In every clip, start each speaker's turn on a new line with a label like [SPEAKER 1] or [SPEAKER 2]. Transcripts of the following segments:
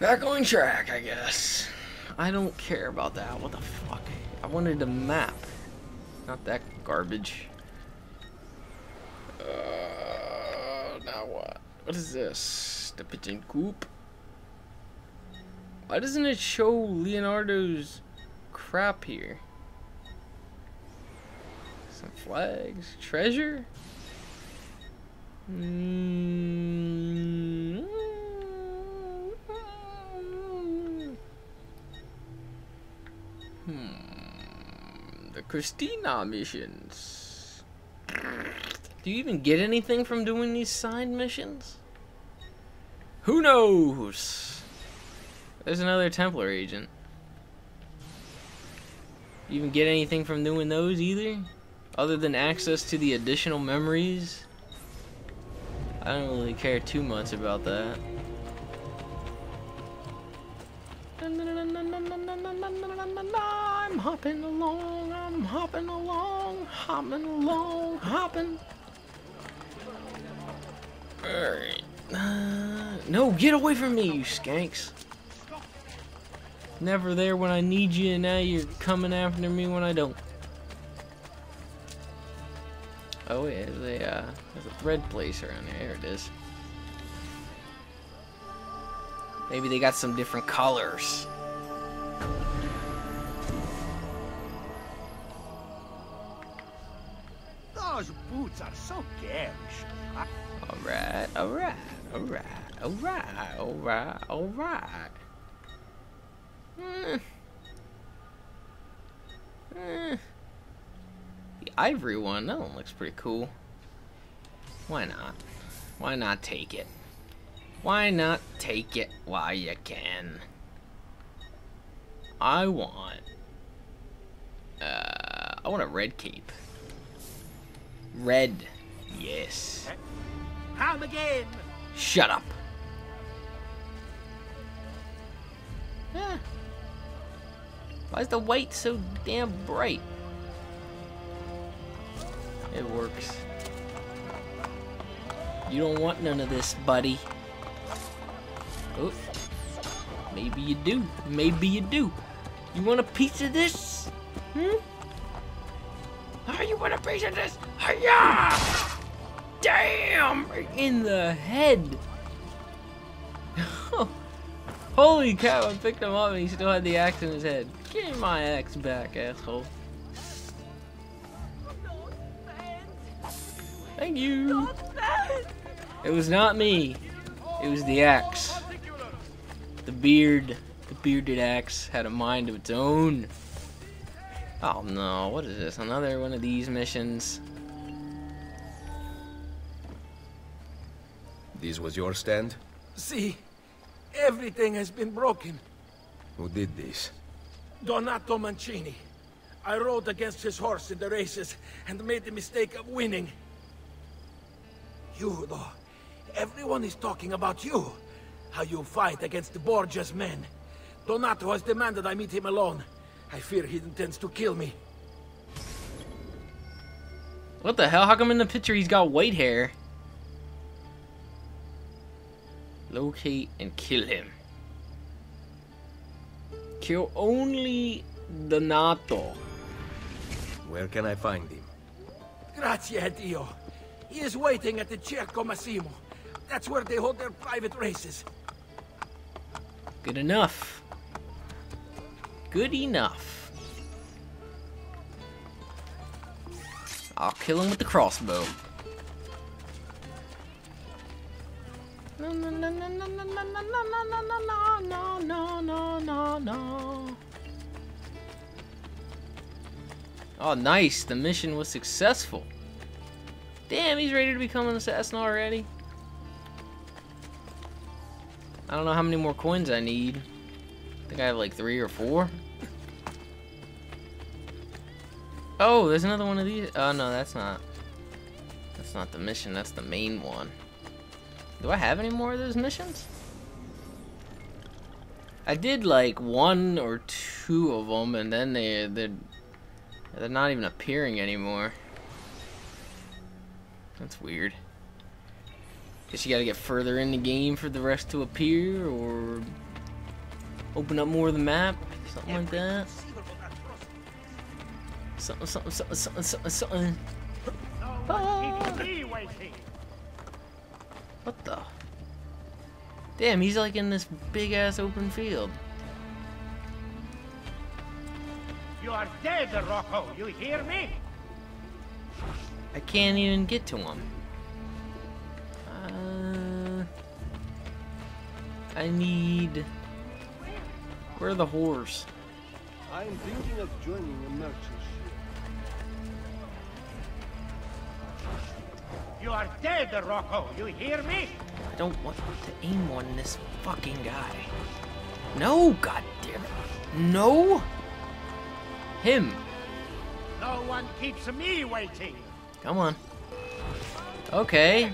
[SPEAKER 1] Back on track, I guess. I don't care about that. What the fuck? I wanted a map. Not that garbage. Uh, now what? What is this? The pigeon coop? Why doesn't it show Leonardo's crap here? Some flags. Treasure? Mm Hmm. The Cristina missions. Do you even get anything from doing these side missions? Who knows? There's another Templar agent. You even get anything from doing those either? Other than access to the additional memories? I don't really care too much about that. I'm hopping along, I'm hopping along, hopping along, hopping. Alright. Uh, no, get away from me, you skanks. Never there when I need you, and now you're coming after me when I don't. Oh, yeah, there's a, uh, there's a thread place around here. There it is. Maybe they got some different colors.
[SPEAKER 2] Those boots are so garish.
[SPEAKER 1] Alright, alright, alright, alright, alright, alright. Mm. Eh. The ivory one, that one looks pretty cool. Why not? Why not take it? Why not take it while you can? I want... Uh, I want a red cape. Red. Yes.
[SPEAKER 2] Come again.
[SPEAKER 1] Shut up. Yeah. Why is the white so damn bright? It works. You don't want none of this, buddy. Oh. Maybe you do. Maybe you do. You want a piece of this? Hmm? Oh, you want a piece of this? Hiya! Damn! Right in the head. Holy cow, I picked him up and he still had the axe in his head. Give me my axe back, asshole. Thank you. It was not me. It was the axe. The beard, the bearded axe had a mind of its own. Oh no, what is this? Another one of these missions?
[SPEAKER 3] This was your stand?
[SPEAKER 2] See, everything has been broken.
[SPEAKER 3] Who did this?
[SPEAKER 2] Donato Mancini. I rode against his horse in the races and made the mistake of winning. You, though, everyone is talking about you. How you fight against the Borgia's men. Donato has demanded I meet him alone. I fear he intends to kill me.
[SPEAKER 1] What the hell? How come in the picture he's got white hair? Locate and kill him. Kill only Donato.
[SPEAKER 3] Where can I find him?
[SPEAKER 2] Grazie a Dio. He is waiting at the Circo Massimo. That's where they hold their private races.
[SPEAKER 1] Good enough. Good enough. I'll kill him with the crossbow. No, no, no, no, no, no, no, no, no, no, no, no, no, no, no. Oh, nice. The mission was successful. Damn, he's ready to become an assassin already. I don't know how many more coins I need. I think I have like three or four. Oh, there's another one of these. Oh, no, that's not. That's not the mission. That's the main one. Do I have any more of those missions? I did like one or two of them, and then they they're, they're not even appearing anymore. That's weird. Guess you gotta get further in the game for the rest to appear, or Open up more of the map. Something like that. Something, something, something, something, something, something. Ah. What the? Damn, he's like in this big ass open field.
[SPEAKER 4] You are dead, Rocco. You hear me?
[SPEAKER 1] I can't even get to him. I need. Where are the whores?
[SPEAKER 5] I'm thinking of joining a merchant ship.
[SPEAKER 4] You are dead, Rocco. You hear me?
[SPEAKER 1] I don't want to aim on this fucking guy. No, god damn it. No! Him.
[SPEAKER 4] No one keeps me waiting.
[SPEAKER 1] Come on. Okay.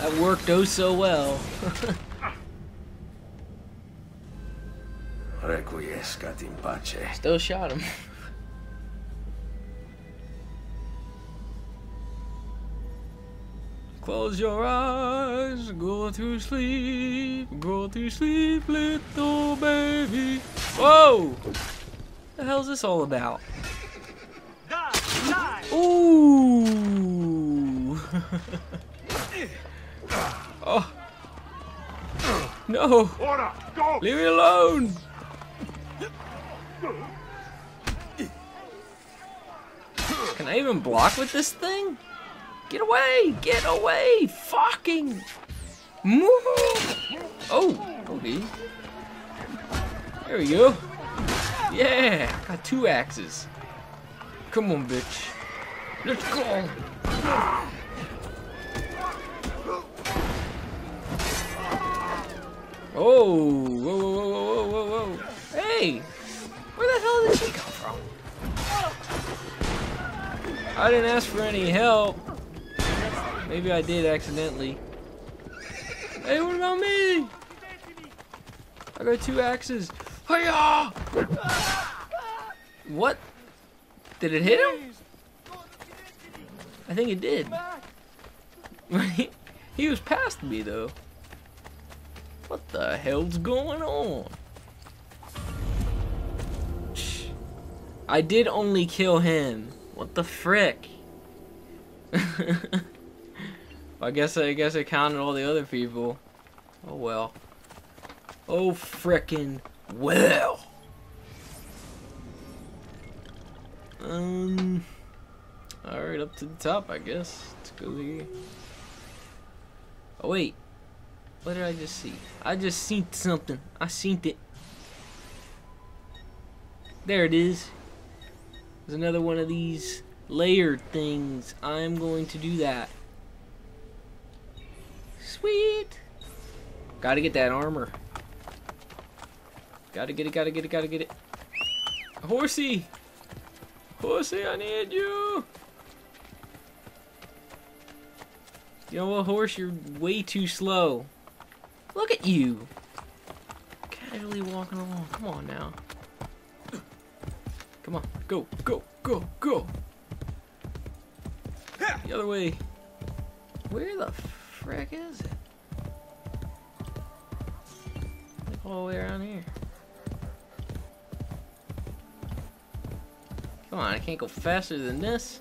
[SPEAKER 1] That worked oh so well.
[SPEAKER 3] Requiescat in pace.
[SPEAKER 1] Still shot him. Close your eyes, go to sleep, go to sleep, little baby. Whoa! The hell's this all about?
[SPEAKER 4] Die, die.
[SPEAKER 1] Ooh! oh! No!
[SPEAKER 4] Order, go.
[SPEAKER 1] Leave me alone! Can I even block with this thing? Get away! Get away! Fucking move! Oh, okay. There we go. Yeah, got two axes. Come on, bitch. Let's go. Oh, whoa, whoa, whoa, whoa, whoa, whoa. Hey, where the hell did she come from? I didn't ask for any help. Maybe I did accidentally. Hey, what about me? I got two axes. Hiya! What? Did it hit him? I think it did. he was past me though. What the hell's going on? I did only kill him. What the frick? I guess I guess I counted all the other people. Oh well. Oh frickin' well. Um. All right, up to the top, I guess. Let's go here. Oh wait, what did I just see? I just seen something. I seen it. There it is. There's another one of these layered things. I'm going to do that. Sweet. Gotta get that armor. Gotta get it, gotta get it, gotta get it. Horsey! Horsey, I need you! You know what, horse? You're way too slow. Look at you! Casually walking along. Come on now. Come on. Go, go, go, go! The other way. Where the frick is it? Like all the way around here. Come on, I can't go faster than this.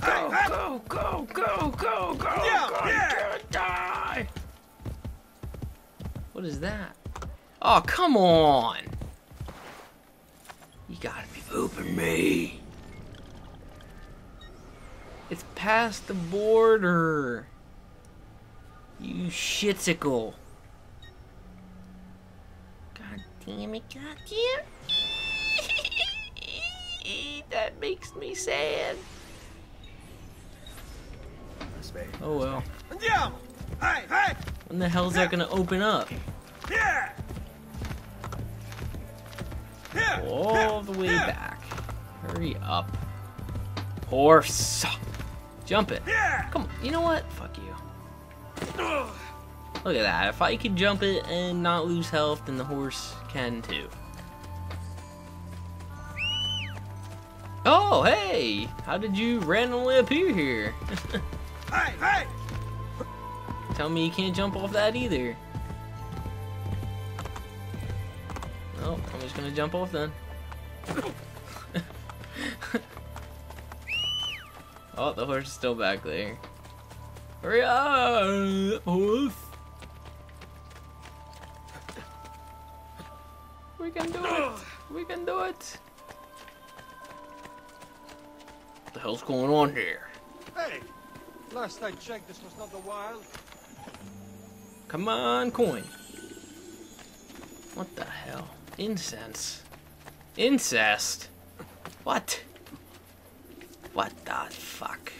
[SPEAKER 1] Go, go, go, go, go, go, go, die! What is that? Oh, come on! You gotta be pooping me. It's past the border. You shitsicle. God damn it, god damn it. that makes me sad. Oh well.
[SPEAKER 5] Andiamo! Hey, hey!
[SPEAKER 1] When the hell is that gonna open up? All the way back. Hurry up. Horse! Jump it. Come on. You know what? Fuck you. Look at that. If I can jump it and not lose health, then the horse can too. Oh, hey! How did you randomly appear here?
[SPEAKER 5] Hey, hey!
[SPEAKER 1] Tell tell me you can't jump off that either. Oh, I'm just gonna jump off then. oh, the horse is still back there. Hurry up, horse! We can do it! We can do it! What the hell's going on here?
[SPEAKER 5] Hey! Last I checked, this was not the wild.
[SPEAKER 1] Come on, coin. What the hell? Incense. Incest? What? What the fuck?